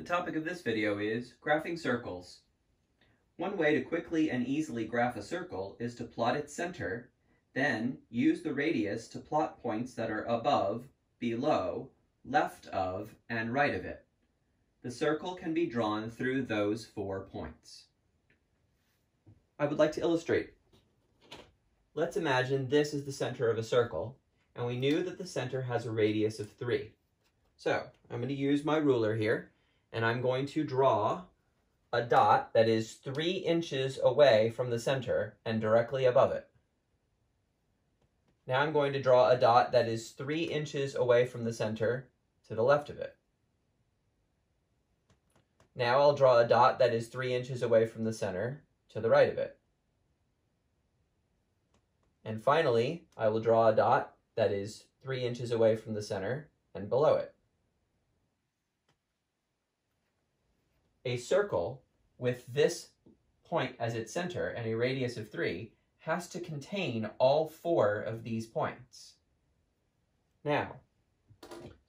The topic of this video is graphing circles. One way to quickly and easily graph a circle is to plot its center, then use the radius to plot points that are above, below, left of, and right of it. The circle can be drawn through those four points. I would like to illustrate. Let's imagine this is the center of a circle, and we knew that the center has a radius of 3. So, I'm going to use my ruler here, and I'm going to draw a dot that is 3 inches away from the center and directly above it. Now I'm going to draw a dot that is 3 inches away from the center to the left of it. Now I'll draw a dot that is 3 inches away from the center to the right of it. And finally, I will draw a dot that is 3 inches away from the center and below it. A circle with this point as its center and a radius of 3 has to contain all four of these points. Now,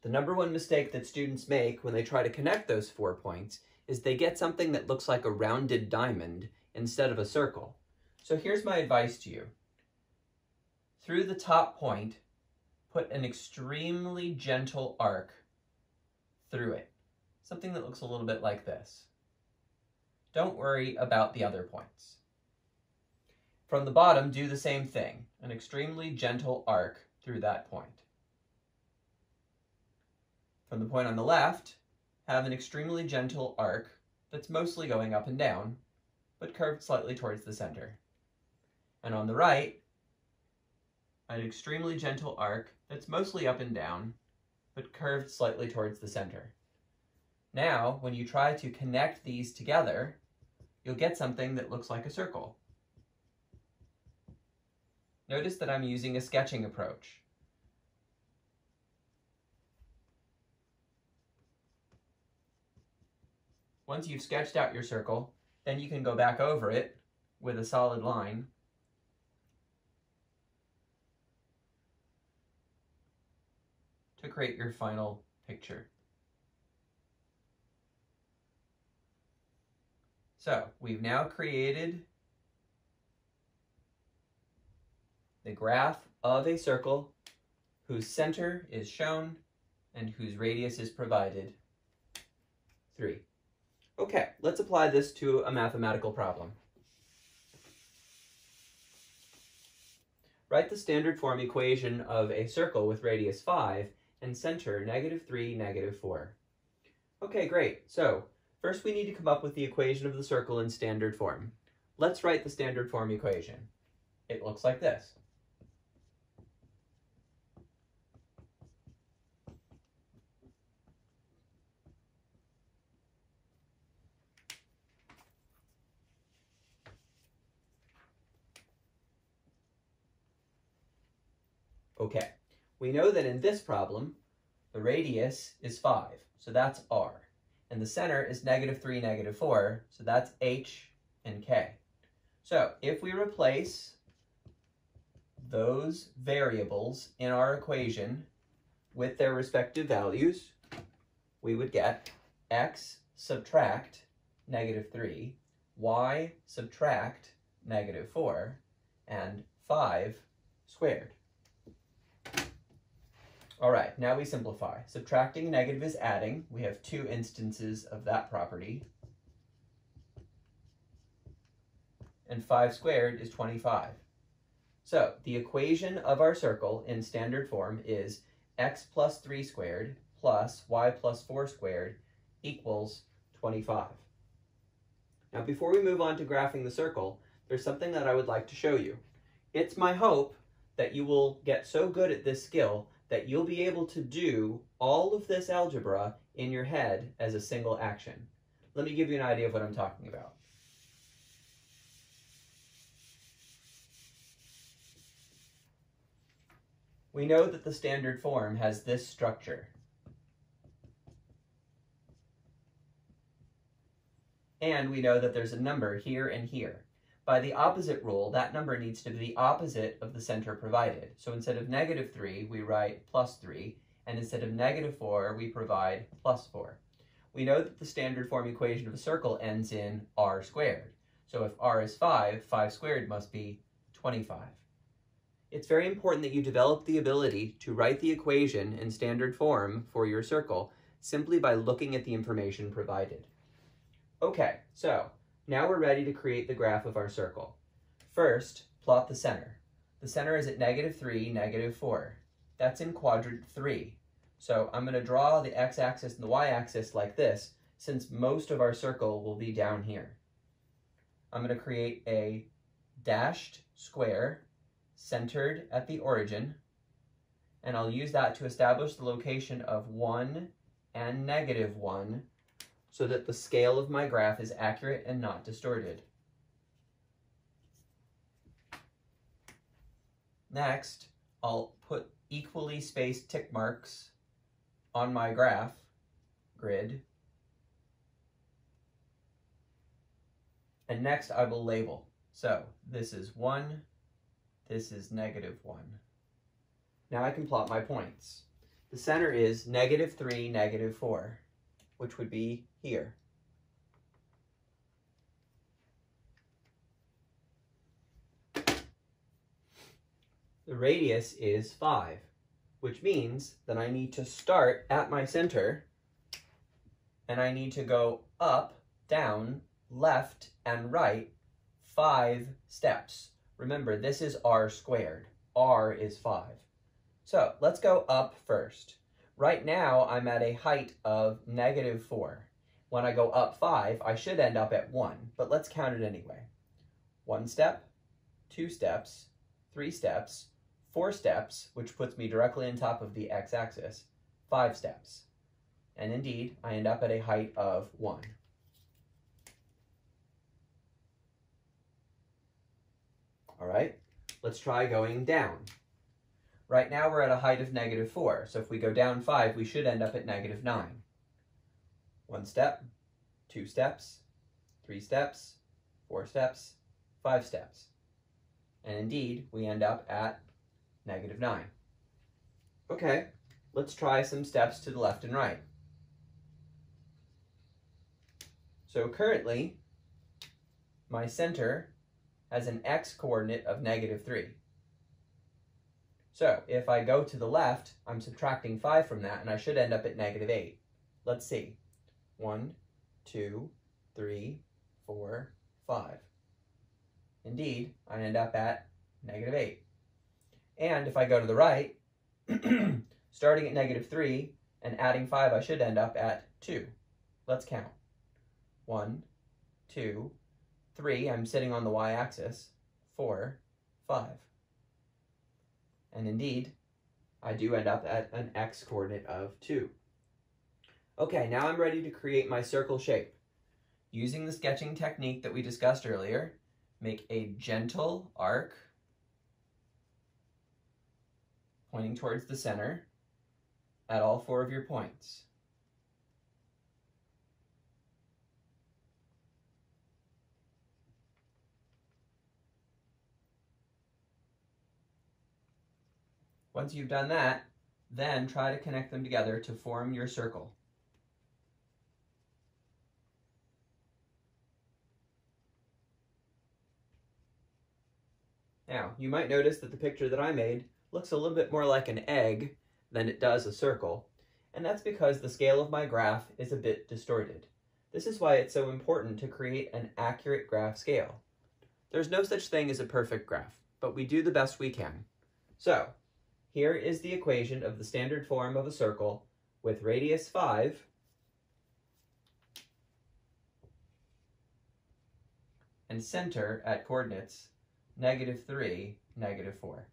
the number one mistake that students make when they try to connect those four points is they get something that looks like a rounded diamond instead of a circle. So here's my advice to you. Through the top point, put an extremely gentle arc through it. Something that looks a little bit like this. Don't worry about the other points. From the bottom, do the same thing, an extremely gentle arc through that point. From the point on the left, have an extremely gentle arc that's mostly going up and down, but curved slightly towards the center. And on the right, an extremely gentle arc that's mostly up and down, but curved slightly towards the center. Now, when you try to connect these together, you'll get something that looks like a circle. Notice that I'm using a sketching approach. Once you've sketched out your circle, then you can go back over it with a solid line to create your final picture. So we've now created the graph of a circle whose center is shown and whose radius is provided, 3. Okay, let's apply this to a mathematical problem. Write the standard form equation of a circle with radius 5 and center negative 3, negative 4. Okay, great. So First, we need to come up with the equation of the circle in standard form. Let's write the standard form equation. It looks like this. Okay, we know that in this problem, the radius is 5, so that's r and the center is negative 3, negative 4, so that's h and k. So if we replace those variables in our equation with their respective values, we would get x subtract negative 3, y subtract negative 4, and 5 squared. All right, now we simplify. Subtracting negative is adding. We have two instances of that property. And 5 squared is 25. So the equation of our circle in standard form is x plus 3 squared plus y plus 4 squared equals 25. Now before we move on to graphing the circle, there's something that I would like to show you. It's my hope that you will get so good at this skill that you'll be able to do all of this algebra in your head as a single action. Let me give you an idea of what I'm talking about. We know that the standard form has this structure. And we know that there's a number here and here. By the opposite rule, that number needs to be the opposite of the center provided. So instead of negative 3, we write plus 3, and instead of negative 4, we provide plus 4. we know that the standard form equation of a circle ends in r squared. So if r is 5, 5 squared must be 25. It's very important that you develop the ability to write the equation in standard form for your circle simply by looking at the information provided. Okay, so now we're ready to create the graph of our circle. First, plot the center. The center is at negative 3, negative 4. That's in quadrant 3. So I'm going to draw the x-axis and the y-axis like this, since most of our circle will be down here. I'm going to create a dashed square centered at the origin, and I'll use that to establish the location of 1 and negative 1 so that the scale of my graph is accurate and not distorted. Next, I'll put equally spaced tick marks on my graph grid. And next I will label. So this is 1, this is negative 1. Now I can plot my points. The center is negative 3, negative 4, which would be here. The radius is 5, which means that I need to start at my center and I need to go up, down, left, and right five steps. Remember, this is r squared. r is 5. So let's go up first. Right now, I'm at a height of negative 4. When I go up 5, I should end up at 1, but let's count it anyway. One step, two steps, three steps, four steps, which puts me directly on top of the x-axis, five steps. And indeed, I end up at a height of 1. All right, let's try going down. Right now we're at a height of negative 4, so if we go down 5, we should end up at negative 9. One step, two steps, three steps, four steps, five steps. And indeed, we end up at negative 9. Okay, let's try some steps to the left and right. So currently, my center has an x-coordinate of negative 3. So if I go to the left, I'm subtracting 5 from that, and I should end up at negative 8. Let's see. 1, 2, 3, 4, 5. Indeed, I end up at negative 8. And if I go to the right, starting at negative 3 and adding 5, I should end up at 2. Let's count. One, two, three, I'm sitting on the y-axis. 4, 5. And indeed, I do end up at an x-coordinate of 2. Okay, now I'm ready to create my circle shape. Using the sketching technique that we discussed earlier, make a gentle arc pointing towards the center at all four of your points. Once you've done that, then try to connect them together to form your circle. Now, you might notice that the picture that I made looks a little bit more like an egg than it does a circle, and that's because the scale of my graph is a bit distorted. This is why it's so important to create an accurate graph scale. There's no such thing as a perfect graph, but we do the best we can. So, here is the equation of the standard form of a circle with radius 5 and center at coordinates negative 3, negative 4.